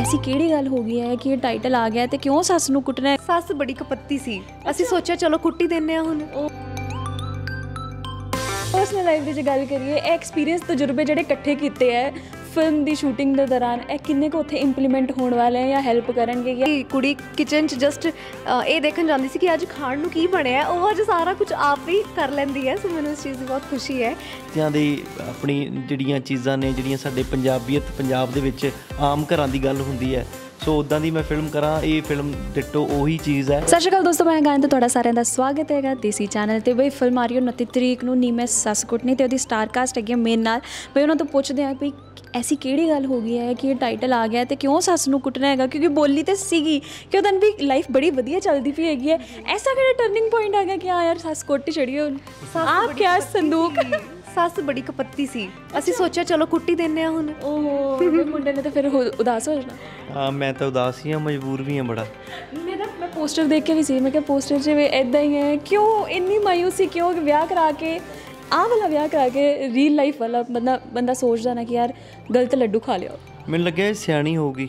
ਐਸੀ ਕਿਹੜੀ ਗੱਲ ਹੋ ਗਈ ਹੈ ਕਿ ਇਹ ਟਾਈਟਲ ਆ ਗਿਆ ਤੇ ਕਿਉਂ ਸੱਸ ਨੂੰ ਕੁੱਟਣਾ ਹੈ? ਸੱਸ ਬੜੀ ਕਪੱਤੀ ਸੀ। ਅਸੀਂ ਸੋਚਿਆ ਚਲੋ ਕੁੱਟੀ ਦਿੰਨੇ ਆ ਹੁਣ। ਪਰਸਨਲ ਲਾਈਫ ਦੀ ਜੇ ਗੱਲ ਕਰੀਏ ਇਹ ਐਕਸਪੀਰੀਅੰਸ ਤਜਰਬੇ ਜਿਹੜੇ ਇਕੱਠੇ ਕੀਤੇ ਹੈ ਫਿਲਮ ਦੀ ਸ਼ੂਟਿੰਗ ਦੇ ਦੌਰਾਨ ਇਹ ਕਿੰਨੇ ਕੁ ਉੱਥੇ ਇੰਪਲੀਮੈਂਟ ਹੋਣ ਵਾਲੇ ਹੈ ਜਾਂ ਹੈਲਪ ਕਰਨਗੇ ਜਾਂ ਕਿ ਕੁੜੀ ਕਿਚਨ 'ਚ ਜਸਟ ਇਹ ਦੇਖਣ ਜਾਂਦੀ ਸੀ ਕਿ ਅੱਜ ਖਾਣ ਨੂੰ ਕੀ ਬਣਿਆ ਉਹ ਅੱਜ ਸਾਰਾ ਕੁਝ ਆਪ ਹੀ ਕਰ ਲੈਂਦੀ ਹੈ। ਸੋ ਮੈਨੂੰ ਇਸ ਚੀਜ਼ ਦੀ ਬਹੁਤ ਖੁਸ਼ੀ ਹੈ। ਬੱਚਿਆਂ ਦੀ ਆਪਣੀ ਜਿਹੜੀਆਂ ਚੀਜ਼ਾਂ ਨੇ ਜਿਹੜੀਆਂ ਸਾਡੇ ਪੰਜਾਬੀਅਤ ਪੰਜਾਬ ਦੇ ਵਿੱਚ ਆਮ ਘਰਾਂ ਦੀ ਗੱਲ ਹੁੰਦੀ ਹੈ ਸੋ ਉਦਾਂ ਦੀ ਮੈਂ ਫਿਲਮ ਕਰਾਂ ਇਹ ਫਿਲਮ ਡਿੱਟੋ ਉਹੀ ਚੀਜ਼ ਹੈ। ਸਤਿ ਸ਼੍ਰੀ ਅਕਾਲ ਦੋਸਤੋ ਮੈਂ ਗਾਇਨ ਤੇ ਤੁਹਾਡਾ ਸਾਰਿਆਂ ਦਾ ਸਵਾਗਤ ਹੈਗਾ ਦੇਸੀ ਚੈਨਲ ਤੇ। ਬਈ ਫਿਲਮ ਆ ਰਹੀ ਹੈ 29 ਤਰੀਕ ਨੂੰ ਨੀ ਮੈਂ ਸੱਸ ਕੁੱਟਣੀ ਤੇ ਉਹਦੀ ਸਟਾਰ ਕਾਸਟ ਹੈਗੀ ਹੈ ਮੇਰੇ ਨਾਲ। ਬਈ ਉਹਨਾਂ ਤੋਂ ਪੁੱਛਦੇ ਆ ਵੀ ਐਸੀ ਕਿਹੜੀ ਗੱਲ ਹੋ ਗਈ ਹੈ ਕਿ ਇਹ ਟਾਈਟਲ ਆ ਗਿਆ ਤੇ ਕਿਉਂ ਸੱਸ ਨੂੰ ਕੁੱਟਣਾ ਹੈਗਾ? ਕਿਉਂਕਿ ਬੋਲੀ ਤੇ ਸੀਗੀ ਕਿ ਉਹਦਾਂ ਵੀ ਲਾਈਫ ਬੜੀ ਵਧੀਆ ਚੱਲਦੀ ਪਈ ਹੈਗੀ ਹੈ। ਐਸਾ ਕਿਹੜਾ ਟਰਨਿੰਗ ਪੁਆਇੰਟ ਆ ਗਿਆ ਕਿ ਆ ਯਾਰ ਸੱਸ ਕੁੱਟ ਹੀ। ਛੜੀ ਹੁਣ ਆਪ ਕਿਆ ਸੰਦੂਕ। ਸੱਸ ਬੜੀ ਕਪੱਤੀ ਸੀ। ਅਸੀਂ ਸੋਚਿਆ ਚਲੋ ਕੁੱਟੀ ਦਿੰਨੇ ਆ ਹੁਣ। ਓਹੋ ਮੁੰਡੇ ਨੇ ਤਾਂ ਫਿਰ ਉਦਾਸ ਹੋ ਜਾਣਾ। ਹਾਂ ਮੈਂ ਤਾਂ ਉਦਾਸ ਹੀ ਹਾਂ ਮਜਬੂਰ ਵੀ ਹਾਂ ਬੜਾ। ਮੈਂ ਪੋਸਟਰ ਦੇਖ ਕੇ ਵੀ ਸੀ ਮੈਂ ਕਿਹਾ ਪੋਸਟਰ 'ਚ ਵੀ ਇਦਾਂ ਹੀ ਹੈ ਕਿਉਂ ਇੰਨੀ ਮਾਯੂਸੀ ਕਿਉਂ ਕਿ ਵਿਆਹ ਕਰਾ ਕੇ ਆਹ ਵਾਲਾ ਵਿਆਹ ਕਰਾ ਕੇ ਰੀਅਲ ਲਾਈਫ ਵਾਲਾ ਬੰਦਾ ਬੰਦਾ ਸੋਚਦਾ ਨਾ ਕਿ ਯਾਰ ਗਲਤ ਲੱਡੂ ਖਾ ਲਿਆ ਮੈਨੂੰ ਲੱਗਿਆ ਸਿਆਣੀ ਹੋਊਗੀ।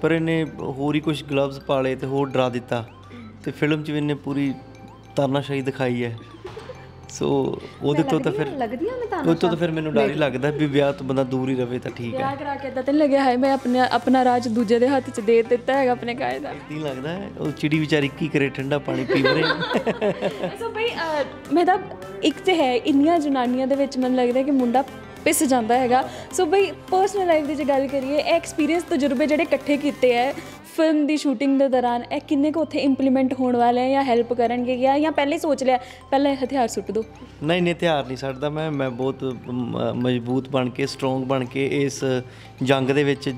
ਪਰ ਇਹਨੇ ਹੋਰ ਹੀ ਕੁਝ ਗਲਵਜ਼ ਪਾਲੇ ਤੇ ਹੋਰ ਡਰਾ ਦਿੱਤਾ। ਤੇ ਫਿਲਮ 'ਚ ਵੀ ਇਹਨੇ ਪੂਰੀ ਤਾਨਾਸ਼ਾਹੀ ਦਿਖਾਈ ਹੈ। ਸੋ ਉਹਦੇ ਤੋਂ ਤਾਂ ਫਿਰ ਲੱਗਦੀ ਆ ਮੈਂ ਤਾਂ ਉਹ ਤੋਂ ਤਾਂ ਫਿਰ ਮੈਨੂੰ ਡਰ ਹੀ ਲੱਗਦਾ ਵੀ ਵਿਆਹ ਤੋਂ ਬੰਦਾ ਦੂਰ ਹੀ ਰਵੇ ਤਾਂ ਠੀਕ ਹੈ। ਵਿਆਹ ਕਰਾ ਕੇ ਤਾਂ ਨੀ ਲੱਗਿਆ ਹੈ ਮੈਂ ਆਪਣਾ ਆਪਣਾ ਰਾਜ ਦੂਜੇ ਦੇ ਹੱਥ 'ਚ ਦੇ ਦਿੱਤਾ ਹੈਗਾ ਆਪਣੇ ਕਾਇ ਦਾ। ਨਹੀਂ ਲੱਗਦਾ ਹੈ, ਉਹ ਚਿੜੀ ਵਿਚਾਰੀ ਕੀ ਕਰੇ ਠੰਡਾ ਪਾਣੀ ਪੀ ਵਰੇ ਸੋ ਅਹ, ਮੈਂ ਤਾਂ ਇੱਕ ਤੇ ਹੈ ਇੰਨੀਆਂ ਜਨਾਨੀਆਂ ਦੇ ਵਿੱਚ ਮੈਨੂੰ ਲੱਗਦਾ ਕਿ ਮੁੰਡਾ ਪਿਸ ਜਾਂਦਾ ਹੈਗਾ। ਸੋ ਬਈ ਪਰਸਨਲ ਲਾਈਫ ਦੀ ਜੇ ਗੱਲ ਕਰੀਏ ਇਹ ਐਕਸਪੀਰੀਅੰਸ ਤਜਰਬੇ ਜਿਹੜੇ ਇਕੱਠੇ ਕੀਤੇ ਹੈ ਫਿਲਮ ਦੀ ਸ਼ੂਟਿੰਗ ਦੇ ਦੌਰਾਨ ਇਹ ਕਿੰਨੇ ਕੁ ਉੱਥੇ ਇੰਪਲੀਮੈਂਟ ਹੋਣ ਵਾਲੇ ਹੈ ਜਾਂ ਹੈਲਪ ਕਰਨਗੇ ਜਾਂ ਜਾਂ ਪਹਿਲੇ ਸੋਚ ਲਿਆ ਪਹਿਲਾਂ ਇਹ ਹਥਿਆਰ ਸੁੱਟ ਦਿਓ ਨਹੀਂ ਨਹੀਂ ਹਥਿਆਰ ਨਹੀਂ ਛੱਡਦਾ ਮੈਂ। ਮੈਂ ਬਹੁਤ ਮ- ਮਜ਼ਬੂਤ ਬਣ ਕੇ ਸਟਰੋਂਗ ਬਣ ਕੇ ਇਸ ਜੰਗ ਦੇ ਵਿੱਚ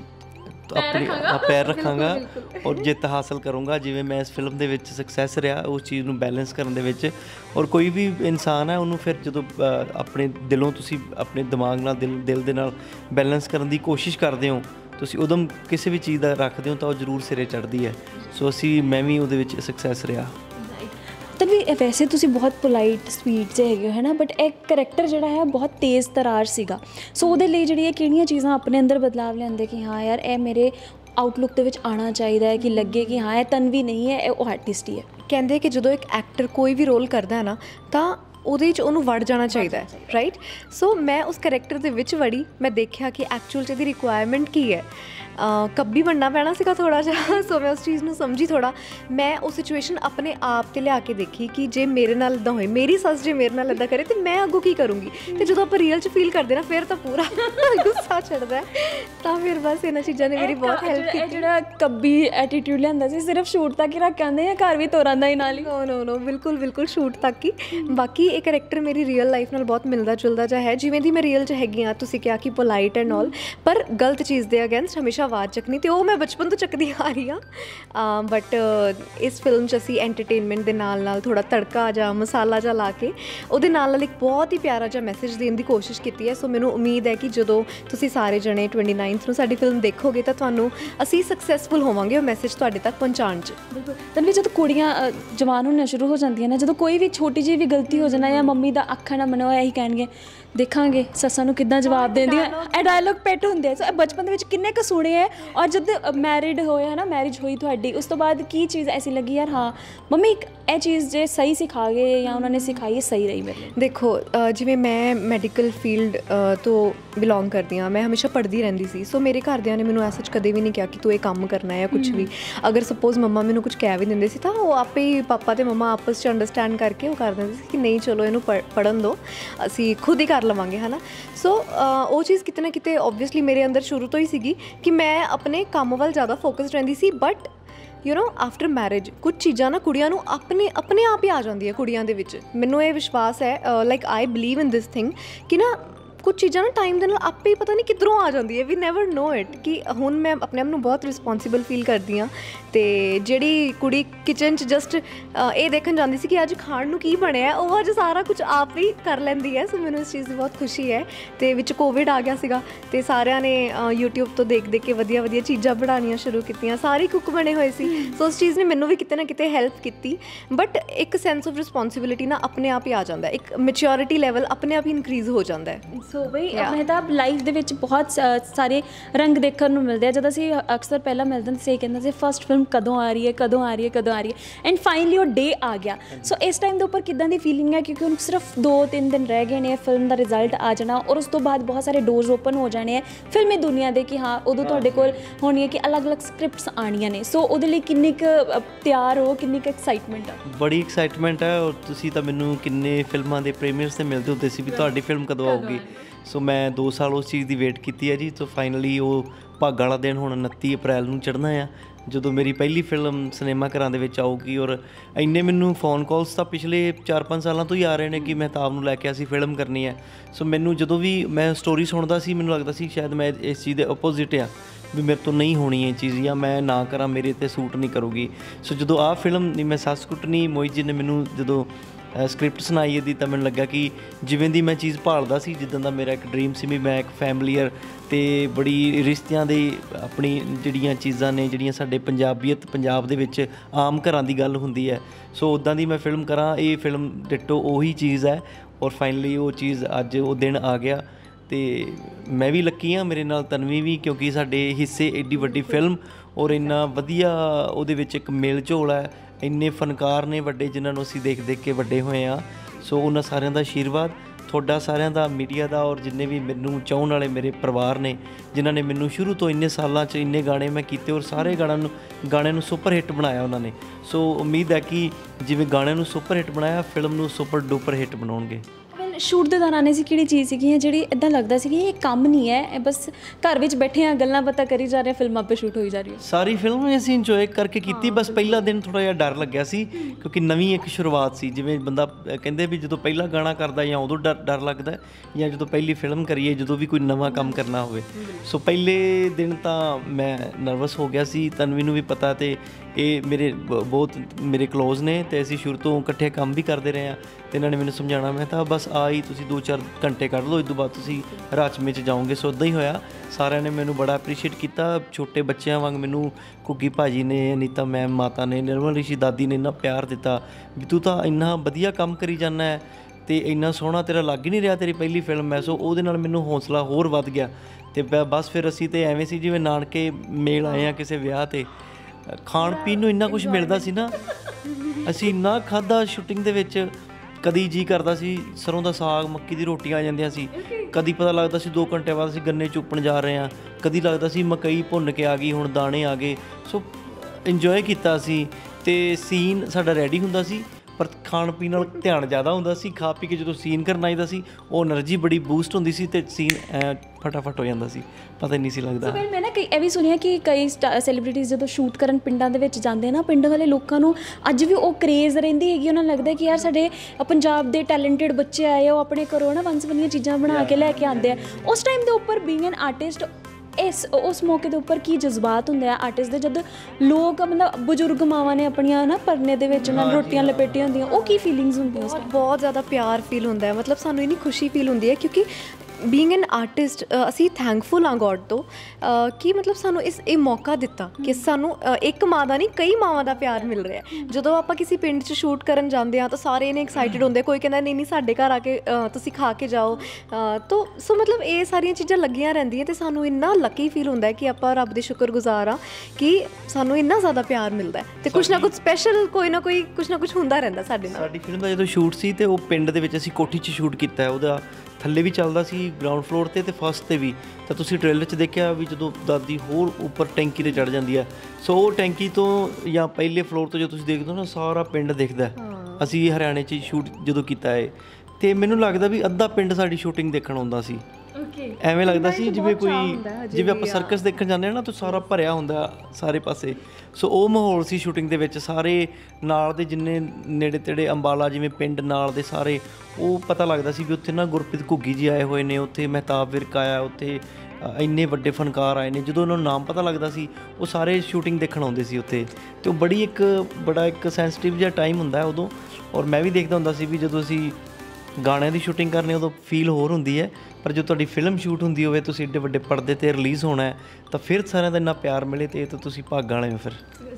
ਆਪਣੀ ਪੈਰ ਰੱਖਾਂਗਾ ਔਰ ਜਿੱਤ ਹਾਸਲ ਕਰੂੰਗਾ। ਜਿਵੇਂ ਮੈਂ ਇਸ ਫਿਲਮ ਦੇ ਵਿੱਚ ਸਕਸੈਸ ਰਿਹਾ ਉਸ ਚੀਜ਼ ਨੂੰ ਬੈਲੈਂਸ ਕਰਨ ਦੇ ਵਿੱਚ। ਔਰ ਕੋਈ ਵੀ ਇਨਸਾਨ ਹੈ ਉਹਨੂੰ ਫਿਰ ਜਦੋਂ ਆਪਣੇ ਦਿਲੋਂ ਤੁਸੀਂ ਆਪਣੇ ਦਿਮਾਗ ਨਾਲ ਦਿਲ ਦਿਲ ਦੇ ਨਾਲ ਬੈਲੈਂਸ ਕਰਨ ਦੀ ਕੋਸ਼ਿਸ਼ ਕਰਦੇ ਹੋ ਤੁਸੀਂ ਉਦਮ ਕਿਸੇ ਵੀ ਚੀਜ਼ ਦਾ ਰੱਖਦੇ ਹੋ ਤਾਂ ਉਹ ਜ਼ਰੂਰ ਸਿਰੇ ਚੜ੍ਹਦੀ ਹੈ। ਸੋ ਅਸੀਂ ਮੈਂ ਵੀ ਉਹਦੇ ਵਿੱਚ ਸਕਸੈਸ ਰਿਹਾ। ਤਾਂ ਵੀ ਇਹ ਵੈਸੇ ਤੁਸੀਂ ਬਹੁਤ ਪੋਲਾਈਟ ਸਵੀਟ ਜਿਹੇ ਹੈਗੇ ਹੋ ਹੈ ਨਾ ਬਟ ਇਹ ਕਰੈਕਟਰ ਜਿਹੜਾ ਹੈ ਬਹੁਤ ਤੇਜ਼ ਤਰਾਰ ਸੀਗਾ। ਸੋ ਉਹਦੇ ਲਈ ਜਿਹੜੀ ਇਹ ਕਿਹੜੀਆਂ ਚੀਜ਼ਾਂ ਆਪਣੇ ਅੰਦਰ ਬਦਲਾਵ ਲਿਆਉਂਦੇ ਕਿ ਹਾਂ ਯਾਰ ਇਹ ਮੇਰੇ ਆਊਟਲੁੱਕ ਦੇ ਵਿੱਚ ਆਣਾ ਚਾਹੀਦਾ ਹੈ ਕਿ ਲੱਗੇ ਕਿ ਹਾਂ ਇਹ ਤਨਵੀ ਨਹੀਂ ਹੈ ਇਹ ਉਹ ਆਰਟਿਸਟ ਹੀ ਹੈ। ਕਹਿੰਦੇ ਕਿ ਜਦੋਂ ਇੱਕ ਐਕਟਰ ਕੋਈ ਵੀ ਰੋਲ ਕਰਦਾ ਹੈ ਨਾ ਤਾਂ ਉਹਦੇ 'ਚ ਉਹਨੂੰ ਵੜ ਜਾਣਾ ਚਾਹੀਦਾ ਹੈ ਰਾਈਟ ਸੋ ਮੈਂ ਉਸ ਕੈਰੈਕਟਰ ਦੇ ਵਿੱਚ ਵੜੀ, ਮੈਂ ਦੇਖਿਆ ਕਿ ਐਕਚੁਅਲ 'ਚ ਇਹਦੀ ਰਿਕੁਆਇਰਮੈਂਟ ਕੀ ਹੈ। ਕੱਬੀ ਬਣਨਾ ਪੈਣਾ ਸੀਗਾ ਥੋੜਾ ਜਿਹਾ ਸੋ ਮੈਂ ਉਸ ਚੀਜ਼ ਨੂੰ ਸਮਝੀ ਥੋੜਾ ਮੈਂ ਉਹ ਸਿਚੁਏਸ਼ਨ ਆਪਣੇ ਆਪ ਤੇ ਲਿਆ ਕੇ ਦੇਖੀ ਕਿ ਜੇ ਮੇਰੇ ਨਾਲ ਇਦਾਂ ਹੋਏ ਮੇਰੀ ਸੱਸ ਜੇ ਮੇਰੇ ਨਾਲ ਇਦਾਂ ਕਰੇ ਤੇ ਮੈਂ ਅੱਗੋਂ ਕੀ ਕਰੂੰਗੀ? ਤੇ ਜਦੋਂ ਆਪਾਂ ਰੀਅਲ 'ਚ ਫੀਲ ਕਰਦੇ ਨਾ ਫਿਰ ਤਾਂ ਪੂਰਾ ਗੁੱਸਾ ਚੜਦਾ ਤਾਂ ਫਿਰ ਬਸ ਇਹਨਾਂ ਚੀਜ਼ਾਂ ਨੇ ਮੇਰੀ ਬਹੁਤ ਹੈਲਪ ਕੀਤੀ। ਜਿਹੜਾ ਕੱਬੀ ਐਟੀਟਿਊਡ ਲਿਆਂਦਾ ਸੀ ਸਿਰਫ ਸ਼ੂਟ ਤੱਕ ਹੀ ਰੱਖ ਆਂਦੇ ਜਾਂ ਘਰ ਵੀ ਤੋਰਾਂਦਾ ਹੀ ਨਾਲ ਹੀ? ਨੋ ਨੋ ਨੋ ਬਿਲਕੁਲ ਬਿਲਕੁਲ ਸ਼ੂਟ ਤੱਕ ਹੀ। ਬਾਕੀ ਇਹ ਕੈਰੈਕਟਰ ਮੇਰੀ ਰੀਅਲ ਲਾਈਫ ਨਾਲ ਬਹੁਤ ਮਿਲਦਾ ਜੁਲਦਾ ਜਿਹਾ ਹੈ। ਜਿਵੇਂ ਦੀ ਮੈਂ ਰੀਅਲ 'ਚ ਹੈਗੀ ਆ ਤੁਸੀਂ ਕਿਹਾ ਕਿ ਪੋਲਾਈਟ ਐਂਡ ਆਲ ਪਰ ਗਲਤ ਚੀਜ਼ ਦੇ ਅਗੇਂਸਟ ਹਮੇਸ਼ਾ ਆਵਾਜ਼ ਚੱਕਣੀ ਤੇ ਉਹ ਮੈਂ ਬਚਪਨ ਤੋਂ ਚੱਕਦੀ ਆ ਰਹੀ ਆ। ਬਟ ਇਸ ਫਿਲਮ 'ਚ ਅਸੀਂ ਐਂਟਰਟੇਨਮੈਂਟ ਦੇ ਨਾਲ ਨਾਲ ਥੋੜਾ ਤੜਕਾ ਜਾਂ ਮਸਾਲਾ ਜਾਂ ਲਾ ਕੇ ਉਹਦੇ ਨਾਲ ਨਾਲ ਇੱਕ ਬਹੁਤ ਹੀ ਪਿਆਰਾ ਜਿਹਾ ਮੈਸੇਜ ਦੇਣ ਦੀ ਕੋਸ਼ਿਸ਼ ਕੀਤੀ ਹੈ। ਸੋ ਮੈਨੂੰ ਉਮੀਦ ਹੈ ਕਿ ਜਦੋਂ ਤੁਸੀਂ ਸਾਰੇ ਜਣੇ 29th ਨੂੰ ਸਾਡੀ ਫਿਲਮ ਦੇਖੋਗੇ ਤਾਂ ਤੁਹਾਨੂੰ ਅਸੀਂ ਸਕਸੈਸਫੁਲ ਹੋਵਾਂਗੇ ਉਹ ਮੈਸੇਜ ਤੁਹਾਡੇ ਤੱਕ ਪਹੁੰਚਾਉਣ 'ਚ। ਬਿਲਕੁਲ। ਤਨਵੀ ਜਦੋਂ ਕੁੜੀਆਂ ਜਵਾਨ ਹੋਣੀਆਂ ਸ਼ੁਰੂ ਹੋ ਜਾਂਦੀਆਂ ਨੇ, ਜਦੋਂ ਕੋਈ ਵੀ ਛੋਟੀ ਜਿਹੀ ਵੀ ਗਲਤੀ ਹੋ ਜਾਣਾ ਜਾਂ ਮੰਮੀ ਦਾ ਅੱਖਾਂ ਨਾ ਮਨੋ ਇਹੀ ਕਹਿਣਗੇ ਦੇਖਾਂਗੇ ਸੱਸਾਂ ਨੂੰ ਕਿੱਦਾਂ ਜਵਾਬ ਦਿੰਦੀਆਂ। ਇਹ ਡਾਇਲੌਗ ਪੈਟ ਹੁੰਦੇ ਆ। ਸੋ ਇਹ ਬਚਪਨ ਦੇ ਵਿੱਚ ਕਿੰਨੇ ਕੁ ਸੁਣੇ ਹੈ ਔਰ ਜਦ ਮੈਰਿਡ ਹੋਏ ਹੈ ਨਾ ਮੈਰਿਜ ਹੋਈ ਤੁਹਾਡੀ ਉਸ ਤੋਂ ਬਾਅਦ ਕੀ ਚੀਜ਼ ਐਸੀ ਲੱਗੀ ਯਾਰ ਹਾਂ ਮੰਮੀ ਇੱਕ ਇਹ ਚੀਜ਼ ਜੇ ਸਹੀ ਸਿਖਾ ਗਏ ਜਾਂ ਉਹਨਾਂ ਨੇ ਸਿਖਾਈ ਸਹੀ ਰਹੀ ਮੇਰੇ ਦੇਖੋ ਜਿਵੇਂ ਮੈਂ ਮੈਡੀਕਲ ਫੀਲਡ ਤੋਂ ਬਿਲੋਂਗ ਕਰਦੀ ਹਾਂ ਮੈਂ ਹਮੇਸ਼ਾ ਪੜ੍ਹਦੀ ਰਹਿੰਦੀ ਸੀ। ਸੋ ਮੇਰੇ ਘਰਦਿਆਂ ਨੇ ਮੈਨੂੰ ਐਸਾ ਕਦੇ ਵੀ ਨਹੀਂ ਕਿਹਾ ਕਿ ਤੂੰ ਇਹ ਕੰਮ ਕਰਨਾ ਹੈ ਜਾਂ ਕੁਝ ਵੀ। ਅਗਰ ਸਪੋਜ਼ ਮੰਮਾ ਮੈਨੂੰ ਕੁਝ ਕਹਿ ਵੀ ਦਿੰਦੇ ਸੀ ਤਾਂ ਉਹ ਆਪੇ ਹੀ ਪਾਪਾ ਤੇ ਮੰਮਾ ਆਪਸ ਚ ਅੰਡਰਸਟੈਂਡ ਕਰਕੇ ਉਹ ਕਰ ਦਿੰਦੇ ਸੀ ਕਿ ਨਹੀਂ ਚਲੋ ਇਹਨੂੰ ਪੜਨ ਦਿਓ ਅਸੀਂ ਖੁਦ ਹੀ ਕਰ ਲਵਾਂਗੇ, ਹਨਾ? ਸੋ ਉਹ ਚੀਜ਼ ਕਿਤੇ ਨਾ ਕਿਤੇ ਆਬਵੀਅਸਲੀ ਮੇਰੇ ਅੰਦਰ ਸ਼ੁਰੂ ਤੋਂ ਹੀ ਸੀਗੀ ਕਿ ਮੈਂ ਆਪਣੇ ਕੰਮ ਵੱਲ ਜ਼ਿਆਦਾ ਫੋਕਸ ਰਹਿੰਦੀ ਸੀ but you know after marriage ਕੁਝ ਚੀਜ਼ਾਂ ਨਾ ਕੁੜੀਆਂ ਨੂੰ ਆਪਣੇ ਆਪਣੇ ਆਪ ਹੀ ਆ ਜਾਂਦੀ ਹੈ ਕੁੜੀਆਂ ਦੇ ਵਿੱਚ। ਮੈਨੂੰ ਇਹ ਵਿਸ਼ਵਾਸ ਹੈ like I believe in this thing ਕਿ ਨਾ ਕੁਝ ਚੀਜ਼ਾਂ ਨਾ ਟਾਈਮ ਦੇ ਨਾਲ ਆਪੇ ਹੀ ਪਤਾ ਨਹੀਂ ਕਿੱਧਰੋਂ ਆ ਜਾਂਦੀ ਹੈ। ਵੀ ਨੈਵਰ ਨੋ ਇਟ ਕਿ ਹੁਣ ਮੈਂ ਆਪਣੇ ਆਪ ਨੂੰ ਬਹੁਤ ਰਿਸਪੌਂਸਿਬਲ ਫੀਲ ਕਰਦੀ ਹਾਂ ਤੇ ਜਿਹੜੀ ਕੁੜੀ ਕਿਚਨ 'ਚ ਜਸਟ ਇਹ ਦੇਖਣ ਜਾਂਦੀ ਸੀ ਕਿ ਅੱਜ ਖਾਣ ਨੂੰ ਕੀ ਬਣਿਆ ਉਹ ਅੱਜ ਸਾਰਾ ਕੁਝ ਆਪ ਹੀ ਕਰ ਲੈਂਦੀ ਹੈ। ਸੋ ਮੈਨੂੰ ਇਸ ਚੀਜ਼ ਦੀ ਬਹੁਤ ਖੁਸ਼ੀ ਹੈ ਤੇ ਵਿੱਚ ਕੋਵਿਡ ਆ ਗਿਆ ਸੀਗਾ ਤੇ ਸਾਰਿਆਂ ਨੇ YouTube ਤੋਂ ਦੇਖ ਦੇਖ ਕੇ ਵਧੀਆ ਵਧੀਆ ਚੀਜ਼ਾਂ ਬਣਾਉਣੀਆਂ ਸ਼ੁਰੂ ਕੀਤੀਆਂ। ਸਾਰੇ ਕੁੱਕ ਬਣੇ ਹੋਏ ਸੀ। ਸੋ ਉਸ ਚੀਜ਼ ਨੇ ਮੈਨੂੰ ਵੀ ਕਿਤੇ ਨਾ ਕਿਤੇ ਹੈਲਪ ਕੀਤੀ। ਬਟ ਇੱਕ ਸੈਂਸ ਆਫ ਰਿਸਪੌਂਸਿਬਿਲਿਟੀ ਨਾ ਆਪਣੇ ਆਪ ਹੀ ਆ ਜਾਂਦਾ ਇੱਕ ਮੈਚੁਰਿਟੀ ਲੈਵਲ ਆਪਣੇ ਆਪ ਹੀ ਇਨਕਰੀਜ਼ ਹੋ ਜਾਂਦਾ ਹੈ। ਸੋ ਬਈ ਮਹਿਤਾਬ ਲਾਈਫ ਦੇ ਵਿੱਚ ਬਹੁਤ ਸਾਰੇ ਰੰਗ ਦੇਖਣ ਨੂੰ ਮਿਲਦੇ ਆ। ਜਦੋਂ ਅਸੀਂ ਅਕਸਰ ਪਹਿਲਾਂ ਮਿਲਦੇ ਸੀ ਕਹਿੰਦੇ ਸੀ ਫਰਸਟ ਫਿਲਮ ਕਦੋਂ ਆ ਰਹੀ ਹੈ ਕਦੋਂ ਆ ਰਹੀ ਹੈ ਕਦੋਂ ਆ ਰਹੀ ਹੈ? ਐਂਡ ਫਾਈਨਲੀ ਉਹ ਡੇ ਆ ਗਿਆ। ਸੋ ਇਸ ਟਾਈਮ ਦੇ ਉੱਪਰ ਕਿਦਾਂ ਦੀ ਫੀਲਿੰਗ ਹੈ? ਕਿਉਂਕਿ ਹੁਣ ਸਿਰਫ 2-3 ਦਿਨ ਰਹਿ ਗਏ ਨੇ ਫਿਲਮ ਦਾ ਰਿਜ਼ਲਟ ਆ ਜਾਣਾ ਔਰ ਉਸ ਤੋਂ ਬਾਅਦ ਬਹੁਤ ਸਾਰੇ ਡੋਰਸ ਓਪਨ ਹੋ ਜਾਣੇ ਆ ਫਿਲਮੀ ਦੁਨੀਆ ਦੇ ਕਿ ਹਾਂ ਉਦੋਂ ਤੁਹਾਡੇ ਕੋਲ ਹੋਣੀ ਹੈ ਕਿ ਅਲੱਗ-ਅਲੱਗ ਸਕ੍ਰਿਪਟਸ ਆਣੀਆਂ ਨੇ। ਸੋ ਉਹਦੇ ਲਈ ਕਿੰਨੀ ਕੁ ਤਿਆਰ ਹੋ ਕਿੰਨੀ ਕੁ ਐਕਸਾਈਟਮੈਂਟ ਆ? ਬੜੀ ਐਕਸਾਈਟਮੈਂਟ ਹੈ ਔਰ ਤੁਸੀਂ ਤਾਂ ਮੈਨੂੰ ਕਿੰਨੇ ਫਿਲਮਾਂ ਦੇ ਪ੍ਰੀਮੀਅਰਸ ਤੇ ਮਿਲਦੇ ਹੁੰਦੇ ਸੀ ਵੀ ਤੁਹਾਡੀ ਫਿਲਮ ਕਦੋਂ ਆਊਗੀ। ਸੋ ਮੈਂ 2 ਸਾਲ ਉਸ ਚੀਜ਼ ਦੀ ਵੇਟ ਕੀਤੀ ਹੈ ਜੀ। ਸੋ ਫਾਈਨਲੀ ਉਹ ਭਾਗ ਵਾਲਾ ਦਿਨ ਹੁਣ 29 ਅਪ੍ਰੈਲ ਨੂੰ ਚੜ੍ਹਨਾ ਆ। ਜਦੋਂ ਮੇਰੀ ਪਹਿਲੀ ਫਿਲਮ ਸਿਨੇਮਾ ਘਰਾਂ ਦੇ ਵਿੱਚ ਆਊਗੀ ਔਰ ਇੰਨੇ ਮੈਨੂੰ ਫੋਨ ਕਾਲਸ ਤਾਂ ਪਿਛਲੇ 4-5 ਸਾਲਾਂ ਤੋਂ ਹੀ ਆ ਰਹੇ ਨੇ ਕਿ ਮਹਿਤਾਬ ਨੂੰ ਲੈ ਕੇ ਅਸੀਂ ਫਿਲਮ ਕਰਨੀ ਹੈ। ਸੋ ਮੈਨੂੰ ਜਦੋਂ ਵੀ ਮੈਂ ਸਟੋਰੀ ਸੁਣਦਾ ਸੀ, ਮੈਨੂੰ ਲੱਗਦਾ ਸੀ ਸ਼ਾਇਦ ਮੈਂ ਇਸ ਚੀਜ਼ ਦੇ ਆਪੋਜ਼ਿਟ ਆ ਵੀ ਮੇਰੇ ਤੋਂ ਨਹੀਂ ਹੋਣੀ ਇਹ ਚੀਜ਼ ਜਾਂ ਮੈਂ ਨਾ ਕਰਾਂ, ਮੇਰੇ ਤੇ ਸੂਟ ਨਹੀਂ ਕਰੂਗੀ। ਸੋ ਜਦੋਂ ਆਹ ਫਿਲਮ ਨੀ ਮੈਂ ਸੱਸ ਕੁੱਟਣੀ ਮੋਹਿਤ ਜੀ ਨੇ ਮੈਨੂੰ ਜਦੋਂ ਸਕ੍ਰਿਪਟ ਸੁਣਾਈ ਦੀ ਤਾਂ ਮੈਨੂੰ ਲੱਗਾ ਕਿ ਜਿਵੇਂ ਦੀ ਮੈਂ ਚੀਜ਼ ਭਾਲਦਾ ਸੀ, ਜਿੱਦਾਂ ਦਾ ਮੇਰਾ ਇੱਕ ਡ੍ਰੀਮ ਸੀ ਵੀ ਮੈਂ ਇੱਕ ਫੈਮਲੀਅਰ ਤੇ ਬੜੀ ਰਿਸ਼ਤਿਆਂ ਦੇ ਆਪਣੀ ਜਿਹੜੀਆਂ ਚੀਜ਼ਾਂ ਨੇ, ਜਿਹੜੀਆਂ ਸਾਡੇ ਪੰਜਾਬੀਅਤ ਪੰਜਾਬ ਦੇ ਵਿੱਚ ਆਮ ਘਰਾਂ ਦੀ ਗੱਲ ਹੁੰਦੀ ਹੈ। ਸੋ ਉਦਾਂ ਦੀ ਮੈਂ ਫਿਲਮ ਕਰਾਂ, ਇਹ ਫਿਲਮ ਡਿੱਟੋ ਉਹੀ ਚੀਜ਼ ਹੈ ਔਰ ਫਾਈਨਲੀ ਉਹ ਚੀਜ਼ ਅੱਜ ਉਹ ਦਿਨ ਆ ਗਿਆ ਤੇ ਮੈਂ ਵੀ ਲੱਕੀ ਆ ਮੇਰੇ ਨਾਲ ਤਨਵੀ ਵੀ ਕਿਉਂਕਿ ਸਾਡੇ ਹਿੱਸੇ ਏਡੀ ਵੱਡੀ ਫਿਲਮ ਔਰ ਇੰਨਾ ਵਧੀਆ ਉਹਦੇ ਵਿੱਚ ਇੱਕ ਮੇਲ ਝੋਲ ਹੈ ਇੰਨੇ ਫਨਕਾਰ ਨੇ ਵੱਡੇ, ਜਿਨ੍ਹਾਂ ਨੂੰ ਅਸੀਂ ਦੇਖ ਦੇਖ ਕੇ ਵੱਡੇ ਹੋਏ ਆ ਸੋ ਉਹਨਾਂ ਸਾਰਿਆਂ ਦਾ ਆਸ਼ੀਰਵਾਦ ਤੁਹਾਡਾ ਸਾਰਿਆਂ ਦਾ, ਮੀਡੀਆ ਦਾ ਔਰ ਜਿੰਨੇ ਵੀ ਮੈਨੂੰ ਚਾਹਣ ਵਾਲੇ ਮੇਰੇ ਪਰਿਵਾਰ ਨੇ, ਜਿਨ੍ਹਾਂ ਨੇ ਮੈਨੂੰ ਸ਼ੁਰੂ ਤੋਂ ਇੰਨੇ ਸਾਲਾਂ 'ਚ ਇੰਨੇ ਗਾਣੇ ਮੈਂ ਕੀਤੇ ਔਰ ਸਾਰੇ ਗਾਣਿਆਂ ਨੂੰ ਗਾਣਿਆਂ ਨੂੰ ਸੁਪਰ ਹਿੱਟ ਬਣਾਇਆ ਉਹਨਾਂ ਨੇ। ਸੋ ਉਮੀਦ ਹੈ ਕਿ ਜਿਵੇਂ ਗਾਣਿਆਂ ਨੂੰ ਸੁਪਰ ਹਿੱਟ ਬਣਾਇਆ, ਫਿਲਮ ਨੂੰ ਸੁਪਰ ਡੂਪਰ ਹਿੱਟ ਬਣਾਉਣਗੇ। ਸ਼ੂਟ ਦੇ ਦੌਰਾਨ ਐਸੀ ਕਿਹੜੀ ਚੀਜ਼ ਸੀਗੀ ਜਿਹੜੀ ਇਦਾਂ ਲੱਗਦਾ ਸੀ ਕਿ ਇਹ ਕੰਮ ਨਹੀਂ ਹੈ, ਇਹ ਬਸ ਘਰ ਵਿੱਚ ਬੈਠੇ ਆ, ਗੱਲਾਂ ਬਾਤਾਂ ਕਰੀ ਜਾ ਰਹੇ ਆ, ਫਿਲਮਾਂ 'ਤੇ ਸ਼ੂਟ ਹੋਈ ਜਾ ਰਹੀ ਹੈ। ਸਾਰੀ ਫਿਲਮ ਅਸੀਂ ਇੰਜੋਏ ਕਰਕੇ ਕੀਤੀ, ਬਸ ਪਹਿਲਾ ਦਿਨ ਥੋੜਾ ਜਿਹਾ ਡਰ ਲੱਗਿਆ ਸੀ, ਕਿਉਂਕਿ ਨਵੀਂ ਇੱਕ ਸ਼ੁਰੂਆਤ ਸੀ, ਜਿਵੇਂ ਬੰਦਾ ਕਹਿੰਦੇ ਵੀ ਜਦੋਂ ਪਹਿਲਾ ਗਾਣਾ ਕਰਦਾ ਜਾਂ ਉਦੋਂ ਡਰ ਡਰ ਲੱਗਦਾ ਜਾਂ ਜਦੋਂ ਪਹਿਲੀ ਫਿਲਮ ਕਰੀਏ, ਜਦੋਂ ਵੀ ਕੋਈ ਨਵਾਂ ਕੰਮ ਕਰਨਾ ਹੋਵੇ। ਸੋ ਪਹਿਲੇ ਦਿਨ ਤਾਂ ਮੈਂ ਨਰਵਸ ਹੋ ਗਿਆ ਸੀ, ਤਨਵੀ ਨੂੰ ਵੀ ਪਤਾ ਤੇ ਇਹ ਮੇਰੇ ਬ- ਬਹੁਤ ਮੇਰੇ ক্লোਜ਼ ਨੇ ਤੇ ਅਸੀਂ ਸ਼ੁਰੂ ਤੋਂ ਇਕੱਠੇ ਕੰਮ ਵੀ ਕਰਦੇ ਰਹੇ ਆ ਤੇ ਇਹਨਾਂ ਨੇ ਮੈਨੂੰ ਸਮਝਾਉਣਾ, ਮੈਂ ਤਾਂ ਬਸ ਆ ਹੀ ਤੁਸੀਂ 2-4 ਘੰਟੇ ਕੱਢ ਲਓ ਇਸ ਤੋਂ ਬਾਅਦ ਤੁਸੀਂ ਰਾਜਮੇ ਚ ਜਾਓਗੇ, ਸੋ ਉਦਾਂ ਹੀ ਹੋਇਆ। ਸਾਰਿਆਂ ਨੇ ਮੈਨੂੰ ਬੜਾ ਐਪਰੀਸ਼ੀਏਟ ਕੀਤਾ, ਛੋਟੇ ਬੱਚਿਆਂ ਵਾਂਗ ਮੈਨੂੰ ਕੁੱਗੀ ਭਾਜੀ ਨੇ, ਅਨੀਤਾ ਮੈਮ ਮਾਤਾ ਨੇ, ਨਿਰਮਲ ਰਿਸ਼ੀ ਦਾਦੀ ਨੇ ਇੰਨਾ ਪਿਆਰ ਦਿੱਤਾ ਵੀ ਤੂੰ ਤਾਂ ਇੰਨਾ ਵਧੀਆ ਕੰਮ ਕਰੀ ਜਾਂਦਾ ਹੈ ਤੇ ਇੰਨਾ ਸੋਹਣਾ ਤੇਰਾ ਲੱਗ ਹੀ ਨਹੀਂ ਰਿਹਾ ਤੇਰੀ ਪਹਿਲੀ ਫਿਲਮ ਹੈ, ਸੋ ਉਹਦੇ ਨਾਲ ਮੈਨੂੰ ਹੌਸਲਾ ਹੋਰ ਵੱਧ ਗਿਆ। ਤੇ ਬ- ਬਸ ਫਿਰ ਅਸੀਂ ਤੇ ਐਵੇਂ ਸੀ ਜਿਵੇਂ ਨਾਨਕੇ ਮੇਲ ਆਏ ਆ ਕਿਸੇ ਵਿਆਹ ਤੇ ਖਾਣ ਪੀਣ ਨੂੰ ਇੰਨਾ ਕੁਝ ਮਿਲਦਾ ਸੀ ਨਾ। ਅਸੀਂ ਇੰਨਾ ਖਾਦਾ ਸ਼ੂਟਿੰਗ ਦੇ ਵਿੱਚ ਕਦੀ ਜੀ ਕਰਦਾ ਸੀ ਸਰੋਂ ਦਾ ਸਾਗ ਮੱਕੀ ਦੀ ਰੋਟੀਆਂ ਆ ਜਾਂਦੀਆਂ ਸੀ। ਕਦੀ ਪਤਾ ਲੱਗਦਾ ਸੀ 2 ਘੰਟੇ ਬਾਅਦ ਅਸੀਂ ਗੰਨੇ ਚੁੱਪਣ ਜਾ ਰਹੇ ਹਾਂ। ਕਦੀ ਲੱਗਦਾ ਸੀ ਮਕਈ ਭੁੰਨ ਕੇ ਆ ਗਈ ਹੁਣ ਦਾਣੇ ਆ ਗਏ। ਸੋ ਇੰਜੋਏ ਕੀਤਾ ਸੀ ਤੇ ਸੀਨ ਸਾਡਾ ਰੈਡੀ ਹੁੰਦਾ ਸੀ। ਪਰ ਖਾਣ ਪੀਣ ਨਾਲ ਧਿਆਨ ਜ਼ਿਆਦਾ ਹੁੰਦਾ ਸੀ, ਖਾ ਪੀ ਕੇ ਜਦੋਂ ਸੀਨ ਕਰਨ ਆਈਦਾ ਸੀ, ਉਹ એનર્ਜੀ ਬੜੀ ਬੂਸਟ ਹੁੰਦੀ ਸੀ ਤੇ ਸੀਨ ਫਟਾਫਟ ਹੋ ਜਾਂਦਾ ਸੀ। ਪਤਾ ਨਹੀਂ ਸੀ ਲੱਗਦਾ। ਸੋ ਮੈਂ ਨਾ ਕਈ ਐਵੇਂ ਸੁਣਿਆ ਕਿ ਕਈ ਸੈਲੀਬ੍ਰਿਟੀਜ਼ ਜਦੋਂ ਸ਼ੂਟ ਕਰਨ ਪਿੰਡਾਂ ਦੇ ਵਿੱਚ ਜਾਂਦੇ ਨਾ, ਪਿੰਡ ਵਾਲੇ ਲੋਕਾਂ ਨੂੰ ਅੱਜ ਵੀ ਉਹ ਕਰੇਜ਼ ਰਹਿੰਦੀ ਹੈਗੀ, ਉਹਨਾਂ ਨੂੰ ਲੱਗਦਾ ਕਿ ਯਾਰ ਸਾਡੇ ਪੰਜਾਬ ਦੇ ਟੈਲੈਂਟਡ ਬੱਚੇ ਆਏ ਉਹ ਆਪਣੇ ਘਰੋਂ ਨਾ ਵੰਸ ਬੰਨੀਆਂ ਚੀਜ਼ਾਂ ਬਣਾ ਕੇ ਲੈ ਕੇ ਆਉਂਦੇ ਆ। ਉਸ ਟਾਈਮ ਦੇ ਉੱਪਰ ਬੀਇੰਗ ਐਨ ਆਰਟਿਸਟ ਇਸ ਉਸ ਮੌਕੇ ਦੇ ਉੱਪਰ ਕੀ ਜਜ਼ਬਾਤ ਹੁੰਦੇ ਆ ਆਰਟਿਸਟ ਦੇ? ਜਦ ਲੋਕ ਮਤਲਬ ਬਜ਼ੁਰਗ ਮਾਵਾਂ ਨੇ ਆਪਣੀਆਂ ਨਾ ਪਰਨੇ ਦੇ ਵਿੱਚ ਉਹਨਾਂ ਨੂੰ ਰੋਟੀਆਂ ਲਪੇਟੀਆਂ ਹੁੰਦੀਆਂ ਉਹ ਕੀ ਫੀਲਿੰਗਸ ਹੁੰਦੀਆਂ ਬਹੁਤ ਜ਼ਿਆਦਾ ਪਿਆਰ ਫੀਲ ਹੁੰਦਾ ਹੈ। ਮਤਲਬ ਸਾਨੂੰ ਇੰਨੀ ਖੁਸ਼ੀ ਫੀਲ ਹੁੰਦੀ ਹੈ ਕਿਉਂਕਿ ਬੀਇੰਗ ਐਨ ਆਰਟਿਸਟ ਅਸੀਂ ਥੈਂਕਫੁਲ ਹਾਂ ਗੋਡ ਤੋਂ। ਕਿ ਮਤਲਬ ਸਾਨੂੰ ਇਸ ਇਹ ਮੌਕਾ ਦਿੱਤਾ ਕਿ ਸਾਨੂੰ ਇੱਕ ਮਾਂ ਦਾ ਨਹੀਂ ਕਈ ਮਾਵਾਂ ਦਾ ਪਿਆਰ ਮਿਲ ਰਿਹਾ ਜਦੋਂ ਆਪਾਂ ਕਿਸੇ ਪਿੰਡ 'ਚ ਸ਼ੂਟ ਕਰਨ ਜਾਂਦੇ ਆ ਤਾਂ ਸਾਰੇ ਨੇ ਐਕਸਾਈਟਿਡ ਹੁੰਦੇ ਕੋਈ ਕਹਿੰਦਾ ਨਹੀਂ ਨਹੀਂ ਸਾਡੇ ਘਰ ਆ ਕੇ ਤੁਸੀਂ ਖਾ ਕੇ ਜਾਓ। ਤਾਂ ਸੋ ਮਤਲਬ ਇਹ ਸਾਰੀਆਂ ਚੀਜ਼ਾਂ ਲੱਗੀਆਂ ਰਹਿੰਦੀਆਂ ਤੇ ਸਾਨੂੰ ਇੰਨਾ ਲੱਕੀ ਫੀਲ ਹੁੰਦਾ ਕਿ ਆਪਾਂ ਰੱਬ ਦੇ ਸ਼ੁਕਰਗੁਜ਼ਾਰ ਆ ਕਿ ਸਾਨੂੰ ਇੰਨਾ ਜ਼ਿਆਦਾ ਪਿਆਰ ਮਿਲਦਾ ਤੇ ਕੁਝ ਨਾ ਕੁਝ ਸਪੈਸ਼ਲ ਕੋਈ ਨਾ ਕੋਈ ਕੁਝ ਨਾ ਕੁਝ ਹੁੰਦਾ ਰਹਿੰਦਾ ਸਾਡੇ ਨਾਲ। ਸਾਡੀ ਫਿਲਮ ਦਾ ਜਦੋਂ ਸ਼ੂਟ ਸੀ ਤੇ ਉਹ ਪਿੰਡ ਦੇ ਵਿੱਚ ਅਸੀਂ ਕੋਠੀ 'ਚ ਸ਼ੂਟ ਕੀਤਾ ਉਹਦਾ ਥੱਲੇ ਵੀ ਚੱਲਦਾ ਸੀ ਗਰਾਊਂਡ ਫਲੋਰ ਤੇ ਤੇ ਫਸਟ ਤੇ ਵੀ। ਤਾਂ ਤੁਸੀਂ ਟ੍ਰੇਲਰ 'ਚ ਦੇਖਿਆ ਵੀ ਜਦੋਂ ਦਾਦੀ ਹੋਰ ਉੱਪਰ ਟੈਂਕੀ ਤੇ ਚੜ ਜਾਂਦੀ ਹੈ ਸੋ ਉਹ ਟੈਂਕੀ ਤੋਂ ਜਾਂ ਪਹਿਲੇ ਫਲੋਰ ਤੋਂ ਜਦੋਂ ਤੁਸੀਂ ਦੇਖਦੇ ਹੋ ਨਾ ਸਾਰਾ ਪਿੰਡ ਦਿਖਦਾ। ਅਸੀਂ ਹਰਿਆਣੇ 'ਚ ਸ਼ੂਟ ਜਦੋਂ ਕੀਤਾ ਹੈ ਤੇ ਮੈਨੂੰ ਲੱਗਦਾ ਵੀ ਅੱਧਾ ਪਿੰਡ ਸਾਡੀ ਸ਼ੂਟਿੰਗ ਦੇਖਣ ਆਉਂਦਾ ਸੀ। ਓਕੇ ਐਵੇਂ ਲੱਗਦਾ ਸੀ ਜਿਵੇਂ ਕੋਈ ਜਿਵੇਂ ਆਪਾਂ ਸਰਕਸ ਦੇਖਣ ਜਾਂਦੇ ਆ ਨਾ ਤਾਂ ਸਾਰਾ ਭਰਿਆ ਹੁੰਦਾ ਸਾਰੇ ਪਾਸੇ। ਸੋ ਉਹ ਮਾਹੌਲ ਸੀ ਸ਼ੂਟਿੰਗ ਦੇ ਵਿੱਚ ਸਾਰੇ ਨਾਲ ਦੇ ਜਿੰਨੇ ਨੇੜੇ ਤੇੜੇ ਅੰਬਾਲਾ ਜਿਵੇਂ ਪਿੰਡ ਨਾਲ ਦੇ ਸਾਰੇ ਉਹ ਪਤਾ ਲੱਗਦਾ ਸੀ ਵੀ ਉੱਥੇ ਨਾ ਗੁਰਪ੍ਰੀਤ ਘੁੱਗੀ ਜੀ ਆਏ ਹੋਏ ਨੇ ਉੱਥੇ ਮਹਿਤਾਬ ਵਿਰਕ ਆਇਆ ਉੱਥੇ ਇੰਨੇ ਵੱਡੇ ਫਨਕਾਰ ਆਏ ਨੇ ਜਦੋਂ ਉਹਨਾਂ ਨੂੰ ਨਾਮ ਪਤਾ ਲੱਗਦਾ ਸੀ ਉਹ ਸਾਰੇ ਸ਼ੂਟਿੰਗ ਦੇਖਣ ਆਉਂਦੇ ਸੀ ਉੱਥੇ। ਤੇ ਉਹ ਬੜੀ ਇੱਕ ਬੜਾ ਇੱਕ ਸੈਂਸਿਟਿਵ ਜਿਹਾ ਟਾਈਮ ਹੁੰਦਾ ਹੈ ਉਦੋਂ। ਔਰ ਮੈਂ ਵੀ ਦੇਖਦਾ ਹੁੰਦਾ ਸੀ ਵੀ ਜਦੋਂ ਅਸੀਂ ਗਾਣਿਆਂ ਦੀ ਸ਼ੂਟਿੰਗ ਕਰਨੀ ਉਦੋਂ ਫੀਲ ਹੋਰ ਹੁੰਦੀ ਹੈ। ਪਰ ਜੋ ਤੁਹਾਡੀ ਫਿਲਮ ਸ਼ੂਟ ਹੁੰਦੀ ਹੋਵੇ ਤੁਸੀਂ ਏਡੇ ਵੱਡੇ ਪਰਦੇ ਤੇ ਰਿਲੀਜ਼ ਹੋਣਾ ਤਾਂ ਫਿਰ ਸਾਰਿਆਂ ਦਾ ਇੰਨਾ ਪਿਆਰ ਮਿਲੇ ਤੇ ਇਹ ਤਾਂ ਤੁਸੀਂ ਭਾਗਾਂ ਵਾਲੇ ਹੋ ਫਿਰ।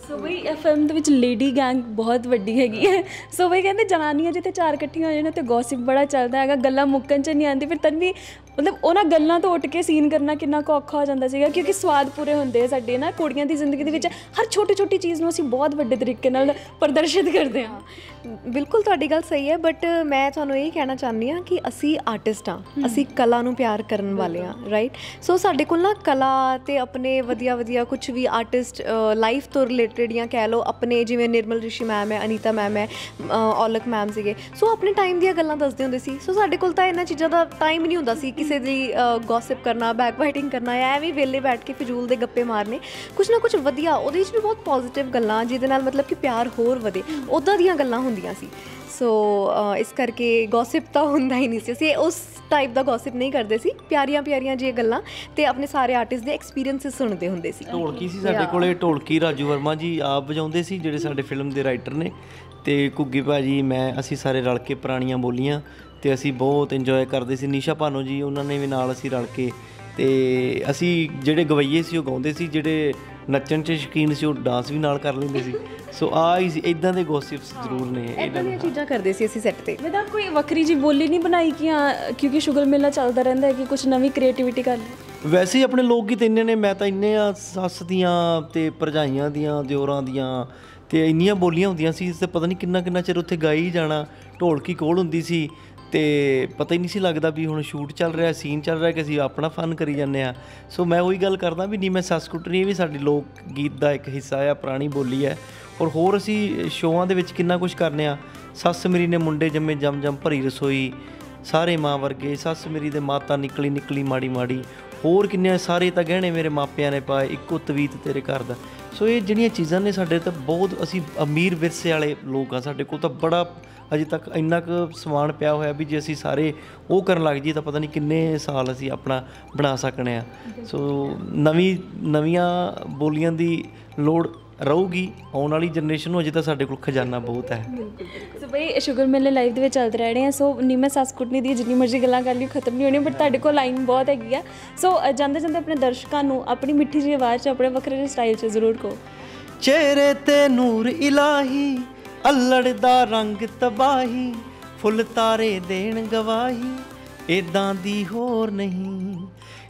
ਸੋ ਬਈ ਇਹ ਫਿਲਮ ਦੇ ਵਿੱਚ ਲੇਡੀ ਗੈਂਗ ਬਹੁਤ ਵੱਡੀ ਹੈਗੀ ਹੈ। ਸੋ ਬਈ ਕਹਿੰਦੇ ਜਨਾਨੀਆਂ ਜਿੱਥੇ ਚਾਰ ਇਕੱਠੀਆਂ ਹੋ ਜਾਣ ਤੇ ਗੌਸਿਪ ਬੜਾ ਚੱਲਦਾ ਹੈਗਾ ਗੱਲਾਂ ਮੁੱਕਣ ਚ ਨਹੀਂ ਆਉਂਦੀ। ਫਿਰ ਤਨਵੀ ਮਤਲਬ ਉਹਨਾਂ ਗੱਲਾਂ ਤੋਂ ਉੱਠ ਕੇ ਸੀਨ ਕਰਨਾ ਕਿੰਨਾ ਕੁ ਔਖਾ ਹੋ ਜਾਂਦਾ ਸੀਗਾ ਕਿਉਂਕਿ ਸਵਾਦ ਪੂਰੇ ਹੁੰਦੇ ਆ ਸਾਡੇ ਨਾ ਕੁੜੀਆਂ ਦੀ ਜ਼ਿੰਦਗੀ ਦੇ ਵਿੱਚ ਹਰ ਛੋਟੀ ਛੋਟੀ ਚੀਜ਼ ਨੂੰ ਅਸੀਂ ਬਹੁਤ ਵੱਡੇ ਤਰੀਕੇ ਨਾਲ ਪ੍ਰਦਰਸ਼ਿਤ ਕਰਦੇ ਹਾਂ। ਬਿਲਕੁਲ ਤੁਹਾਡੀ ਗੱਲ ਸਹੀ ਹੈ ਬਟ ਮੈਂ ਤੁਹਾਨੂੰ ਇਹ ਕਹਿਣਾ ਚਾਹੁੰਦੀ ਹਾਂ ਕਿ ਅਸੀਂ ਆਰਟਿਸਟ ਹਾਂ ਅਸੀਂ ਕਲਾ ਨੂੰ ਪਿਆਰ ਕਰਨ ਵਾਲੇ ਹਾਂ ਰਾਈਟ ਸੋ ਸਾਡੇ ਕੋਲ ਨਾ ਕਲਾ ਤੇ ਆਪਣੇ ਵਧੀਆ ਵਧੀਆ ਕੁਝ ਵੀ ਆਰਟਿਸਟ ਲਾਈਫ ਤੋਂ ਰਿਲੇਟਡ ਜਾਂ ਕਹਿ ਲਓ ਆਪਣੇ ਜਿਵੇਂ ਨਿਰਮਲ ਰਿਸ਼ੀ ਮੈਮ ਹੈ ਅਨੀਤਾ ਮੈਮ ਹੈ ਅ, ਔਲਖ ਮੈਮ ਸੀਗੇ। ਸੋ ਆਪਣੇ ਟਾਈਮ ਦੀਆਂ ਗੱਲਾਂ ਦੱਸਦੇ ਹੁੰਦੇ ਸੀ। ਸੋ ਸਾਡੇ ਕੋਲ ਤਾਂ ਇਹਨਾਂ ਚੀਜ਼ਾਂ ਦਾ ਟਾਈਮ ਹੀ ਨਹੀਂ ਹੁੰਦਾ ਸੀ ਕਿਸੇ ਦੀ ਗੌਸਿਪ ਕਰਨਾ ਬੈਕ ਬਾਈਟਿੰਗ ਕਰਨਾ ਜਾਂ ਐਵੇਂ ਵਿਹਲੇ ਬੈਠ ਕੇ ਫਿਜ਼ੂਲ ਦੇ ਗੱਪੇ ਮਾਰਨੇ। ਕੁਝ ਨਾ ਕੁਝ ਵਧੀਆ ਉਹਦੇ ਵਿੱਚ ਵੀ ਬਹੁਤ ਪੋਜ਼ਿਟਿਵ ਗੱਲਾਂ ਜਿਹਦੇ ਨਾਲ ਮਤਲਬ ਕਿ ਪਿਆਰ ਹੋਰ ਵਧੇ। ਉਦਾਂ ਦੀਆਂ ਗੱਲਾਂ ਹੁੰਦੀਆਂ ਸੀ। ਸੋ ਇਸ ਕਰਕੇ ਗੌਸਿਪ ਤਾਂ ਹੁੰਦਾ ਹੀ ਨਹੀਂ ਸੀ। ਅਸੀਂ ਉਸ ਟਾਈਪ ਦਾ ਗੌਸਿਪ ਨਹੀਂ ਕਰਦੇ ਸੀ। ਪਿਆਰੀਆਂ ਪਿਆਰੀਆਂ ਜਿਹੀਆਂ ਗੱਲਾਂ ਤੇ ਆਪਣੇ ਸਾਰੇ ਆਰਟਿਸਟ ਦੇ ਐਕਸਪੀਰੀਐਂਸਸ ਸੁਣਦੇ ਹੁੰਦੇ ਸੀ। ਢੋਲਕੀ ਸੀ ਸਾਡੇ ਕੋਲੇ ਢੋਲਕੀ ਰਾਜੂ ਵਰਮਾ ਜੀ ਆਪ ਵਜਾਉਂਦੇ ਸੀ ਜਿਹੜੇ ਸਾਡੇ ਫਿਲਮ ਦੇ ਰਾਈਟਰ ਨੇ। ਤੇ ਘੁੱਗੀ ਭਾਜੀ ਮੈਂ ਅਸੀਂ ਸਾਰੇ ਰਲ ਕੇ ਪੁਰਾਣੀਆਂ ਬੋਲੀਆਂ ਤੇ ਅਸੀਂ ਬਹੁਤ ਇੰਜੋਏ ਕਰਦੇ ਸੀ। ਨੀਸ਼ਾ ਭਾਨੋ ਜੀ ਉਹਨਾਂ ਨੇ ਵੀ ਨਾਲ ਅਸੀਂ ਰਲ ਕੇ ਤੇ ਅਸੀਂ ਜਿਹੜੇ ਗਵਈਏ ਸੀ ਉਹ ਗਾਉਂਦੇ ਸੀ। ਜਿਹੜੇ ਨੱਚਣ 'ਚ ਸ਼ੌਕੀਨ ਸੀ ਉਹ ਡਾਂਸ ਵੀ ਨਾਲ ਕਰ ਲੈਂਦੇ ਸੀ। ਸੋ ਆ ਹੀ ਸੀ ਇਦਾਂ ਦੇ ਗੋਸਿਪਸ ਜ਼ਰੂਰ ਨੇ ਇਦਾਂ ਦੀਆਂ ਚੀਜ਼ਾਂ ਕਰਦੇ ਸੀ ਅਸੀਂ ਸੈੱਟ ਤੇ। ਵਿਦਾ ਕੋਈ ਵੱਖਰੀ ਜੀ ਬੋਲੀ ਨਹੀਂ ਬਣਾਈ ਕਿ ਕਿਉਂਕਿ ਸ਼ੁਗਰ ਮੇਲਾ ਚੱਲਦਾ ਰਹਿੰਦਾ ਹੈ ਕਿ ਕੁਝ ਨਵੀਂ ਕ੍ਰੀਏਟੀਵਿਟੀ ਕਰ ਵੈਸੇ ਹੀ ਆਪਣੇ ਲੋਕ ਗੀਤ ਇੰਨੇ ਨੇ ਮੈਂ ਤਾਂ ਇੰਨੇ ਆ ਸੱਸ ਦੀਆਂ ਤੇ ਭਰਜਾਈਆਂ ਦੀਆਂ ਦਿਓਰਾਂ ਦੀਆਂ ਤੇ ਇੰਨੀਆਂ ਬੋਲੀਆਂ ਹੁੰਦੀਆਂ ਸੀ ਤੇ ਪਤਾ ਨਹੀਂ ਕਿੰਨਾ ਕਿੰਨਾ ਚਿਰ ਉੱਥੇ ਗਾਈ ਜਾਣਾ ਢੋਲਕੀ ਕੋਲ ਹੁੰਦੀ ਸੀ ਤੇ ਪਤਾ ਹੀ ਨਹੀਂ ਸੀ ਲੱਗਦਾ ਵੀ ਹੁਣ ਸ਼ੂਟ ਚੱਲ ਰਿਹਾ ਸੀਨ ਚੱਲ ਰਿਹਾ ਕਿ ਅਸੀਂ ਆਪਣਾ ਫਨ ਕਰੀ ਜਾਂਦੇ ਆ ਸੋ ਮੈਂ ਉਹੀ ਗੱਲ ਕਰਦਾ ਵੀ ਨਹੀਂ, ਮੈਂ ਸੱਸ ਕੁੱਟਣੀ ਵੀ ਸਾਡੀ ਲੋਕ ਗੀਤ ਦਾ ਇੱਕ ਹਿੱਸਾ ਆ, ਪੁਰਾਣੀ ਬੋਲੀ ਹੈ। ਔਰ ਹੋਰ ਅਸੀਂ ਸ਼ੋਆਂ ਦੇ ਵਿੱਚ ਕਿੰਨਾ ਕੁਝ ਕਰਨੇ ਆ। ਸੱਸ ਮੇਰੀ ਨੇ ਮੁੰਡੇ ਜੰਮੇ ਜਮ ਜਮ ਭਰੀ ਰਸੋਈ, ਸਾਰੇ ਮਾਂ ਵਰਗੇ, ਸੱਸ ਮੇਰੀ ਦੇ ਮਾਤਾ ਨਿਕਲੀ ਨਿਕਲੀ ਮਾੜੀ ਮਾੜੀ। ਹੋਰ ਕਿੰਨੇ ਸਾਰੇ ਤਾਂ ਗਹਿਣੇ ਮੇਰੇ ਮਾਪਿਆਂ ਨੇ ਪਾਏ, ਇੱਕੋ ਤਵੀਤ ਤੇਰੇ ਘਰ ਦਾ। ਸੋ ਇਹ ਜਿਹੜੀਆਂ ਚੀਜ਼ਾਂ ਨੇ ਸਾਡੇ ਤਾਂ ਬਹੁਤ, ਅਸੀਂ ਅਮੀਰ ਵਿਰਸੇ ਵਾਲੇ ਲੋਕ ਆ, ਸਾਡੇ ਕੋਲ ਤਾਂ ਬੜਾ ਅਜੇ ਤੱਕ ਇੰਨਾ ਕੁ ਸਮਾਨ ਪਿਆ ਹੋਇਆ ਵੀ ਜੇ ਅਸੀਂ ਸਾਰੇ ਉਹ ਕਰਨ ਲੱਗ ਜੀ ਤਾਂ ਪਤਾ ਨਹੀਂ ਕਿੰਨੇ ਸਾਲ ਅਸੀਂ ਆਪਣਾ ਬਣਾ ਸਕਣੇ ਆ। ਸੋ ਨਵੀਂ ਨਵੀਆਂ ਬੋਲੀਆਂ ਦੀ ਲੋੜ ਰਹੂਗੀ ਆਉਣ ਵਾਲੀ ਜਨਰੇਸ਼ਨ ਨੂੰ ਅਜੇ ਤਾਂ ਸਾਡੇ ਕੋਲ ਖਜ਼ਾਨਾ ਬਹੁਤ ਹੈ। ਸੋ ਬਈ ਸ਼ੁਗਰ ਮੇਲੇ ਲਾਈਵ ਦੇ ਵਿੱਚ ਚੱਲਦੇ ਰਹਿਣੇ ਆ। ਸੋ ਨੀ ਮੈਂ ਸੱਸ ਕੁੱਟਣੀ ਦੀ ਜਿੰਨੀ ਮਰਜ਼ੀ ਗੱਲਾਂ ਕਰ ਲਈ ਖਤਮ ਨਹੀਂ ਹੋਣੀ ਬਟ ਤੁਹਾਡੇ ਕੋਲ ਲਾਈਨ ਬਹੁਤ ਹੈਗੀ ਆ। ਸੋ ਜਾਂਦੇ ਜਾਂਦੇ ਆਪਣੇ ਦਰਸ਼ਕਾਂ ਨੂੰ ਆਪਣੀ ਮਿੱਠੀ ਜਿਹੀ ਆਵਾਜ਼ 'ਚ ਆਪਣੇ ਵੱਖਰੇ ਜਿਹੇ ਸਟਾਈਲ 'ਚ ਜ਼ਰੂਰ ਕਹੋ। ਚਿਹਰੇ ਤੇ ਨੂਰ ਇਲਾਹੀ ਅਲੜ ਦਾ ਰੰਗ ਤਬਾਹੀ, ਫੁੱਲ ਤਾਰੇ ਦੇਣ ਗਵਾਹੀ ਇਦਾਂ ਦੀ ਹੋਰ ਨਹੀਂ।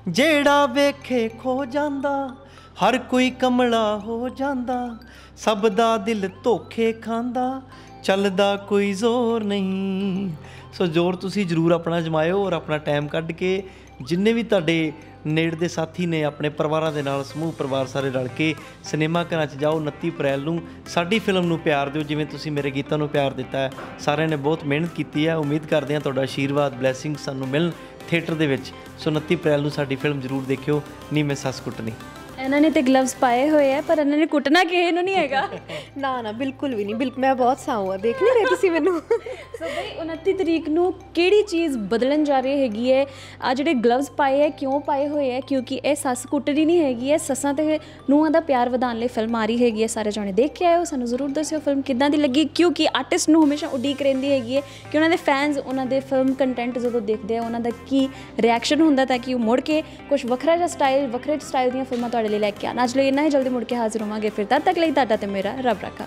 ਜਿਹੜਾ ਵੇਖੇ ਖੋ ਜਾਂਦਾ, ਹਰ ਕੋਈ ਕਮਲਾ ਹੋ ਜਾਂਦਾ, ਸਭ ਦਾ ਦਿਲ ਧੋਖੇ ਖਾਂਦਾ, ਚੱਲਦਾ ਕੋਈ ਜ਼ੋਰ ਨਹੀਂ। ਸੋ ਜ਼ੋਰ ਤੁਸੀਂ ਜਰੂਰ ਆਪਣਾ ਜਮਾਇਓ ਔਰ ਆਪਣਾ ਟਾਈਮ ਕੱਢ ਕੇ ਜਿੰਨੇ ਵੀ ਤੁਹਾਡੇ ਨੇੜ ਦੇ ਸਾਥੀ ਨੇ ਆਪਣੇ ਪਰਿਵਾਰਾਂ ਦੇ ਨਾਲ, ਸਮੂਹ ਪਰਿਵਾਰ ਸਾਰੇ ਰਲ ਕੇ ਸਿਨੇਮਾ ਘਰਾਂ 'ਚ ਜਾਓ। 29 ਅਪ੍ਰੈਲ ਨੂੰ ਸਾਡੀ ਫਿਲਮ ਨੂੰ ਪਿਆਰ ਦਿਓ, ਜਿਵੇਂ ਤੁਸੀਂ ਮੇਰੇ ਗੀਤਾਂ ਨੂੰ ਪਿਆਰ ਦਿੱਤਾ ਹੈ। ਸਾਰਿਆਂ ਨੇ ਬਹੁਤ ਮਿਹਨਤ ਕੀਤੀ ਹੈ। ਉਮੀਦ ਕਰਦੇ ਹਾਂ ਤੁਹਾਡਾ ਆਸ਼ੀਰਵਾਦ ਬਲੇਸਿੰਗ ਸਾਨੂੰ ਮਿਲਣ ਥੀਏਟਰ ਦੇ ਵਿੱਚ। ਸੋ 29 ਅਪ੍ਰੈਲ ਨੂੰ ਸਾਡੀ ਫਿਲਮ ਜ਼ਰੂਰ ਦੇਖਿਓ। ਨੀ ਮੈਂ ਸੱਸ ਕੁੱਟਣੀ। ਇਹਨਾਂ ਨੇ ਤੇ ਗਲਵਸ ਪਾਏ ਹੋਏ ਆ ਪਰ ਇਹਨਾਂ ਨੇ ਕੁੱਟਣਾ ਕਿਸੇ ਨੂੰ ਨਹੀਂ ਹੈਗਾ। ਨਾ ਨਾ ਬਿਲਕੁਲ ਵੀ ਨਹੀਂ ਬਿਲਕੁਲ ਮੈਂ ਬਹੁਤ ਸਾਊ ਆ ਦੇਖ ਨਹੀਂ ਰਹੇ ਤੁਸੀਂ ਮੈਨੂੰ? ਸੋ ਬਈ 29 ਤਰੀਕ ਨੂੰ ਕਿਹੜੀ ਚੀਜ਼ ਬਦਲਣ ਜਾ ਰਹੀ ਹੈਗੀ ਹੈ? ਆ ਜਿਹੜੇ ਗਲਵਸ ਪਾਏ ਹੈ ਕਿਉਂ ਪਾਏ ਹੋਏ ਹੈ? ਕਿਉਂਕਿ ਇਹ ਸੱਸ ਕੁੱਟਣੀ ਨਹੀਂ ਹੈਗੀ ਹੈ ਸੱਸਾਂ ਤੇ ਨੂੰਹਾਂ ਦਾ ਪਿਆਰ ਵਧਾਉਣ ਲਈ ਫਿਲਮ ਆ ਰਹੀ ਹੈਗੀ ਹੈ ਸਾਰੇ ਜਾਣੇ ਦੇਖ ਕੇ ਆਇਓ ਸਾਨੂੰ ਜ਼ਰੂਰ ਦੱਸਿਓ ਫਿਲਮ ਕਿੱਦਾਂ ਦੀ ਲੱਗੀ ਕਿਉਂਕਿ ਆਰਟਿਸਟ ਨੂੰ ਹਮੇਸ਼ਾ ਉਡੀਕ ਰਹਿੰਦੀ ਹੈਗੀ ਹੈ ਕਿ ਉਹਨਾਂ ਦੇ ਫੈਨਸ ਉਹਨਾਂ ਦੇ ਫਿਲਮ ਕੰਟੈਂਟ ਜਦੋਂ ਦੇਖਦੇ ਆ ਉਹਨਾਂ ਦਾ ਕੀ ਰਿਐਕਸ਼ਨ ਹੁੰਦਾ ਤਾਂ ਕਿ ਉਹ ਮੁੜ ਕੇ ਕੁਝ ਵੱਖਰਾ ਜਿਹਾ ਸਟਾਈਲ ਵੱਖਰੇ ਸਟਾਈਲ ਦੀਆਂ ਫਿਲਮਾਂ ਤੁਹਾਡੇ ਲਈ ਲੈ ਕੇ ਆਉਣ। ਅੱਜ ਲਈ ਇੰਨਾ ਹੀ, ਜਲਦੀ ਮੁੜ ਕੇ ਹਾਜ਼ਰ ਹੋਵਾਂਗੇ। ਫਿਰ ਤਦ ਤੱਕ ਲਈ ਤੁਹਾਡਾ ਤੇ ਮੇਰਾ ਰੱਬ ਰੱਖਾ।